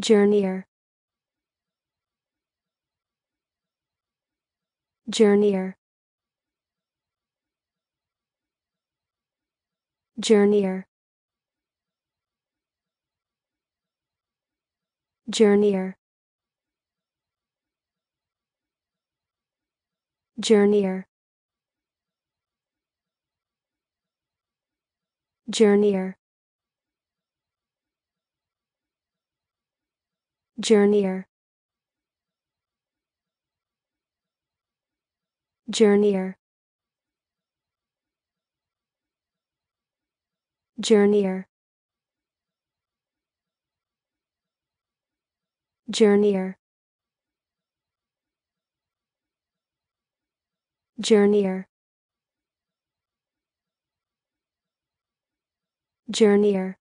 journeyer. Journeyer. Journeyer. Journeyer. Journeyer. Journeyer journeyer. Journeyer. Journeyer. Journeyer. Journeyer. Journeyer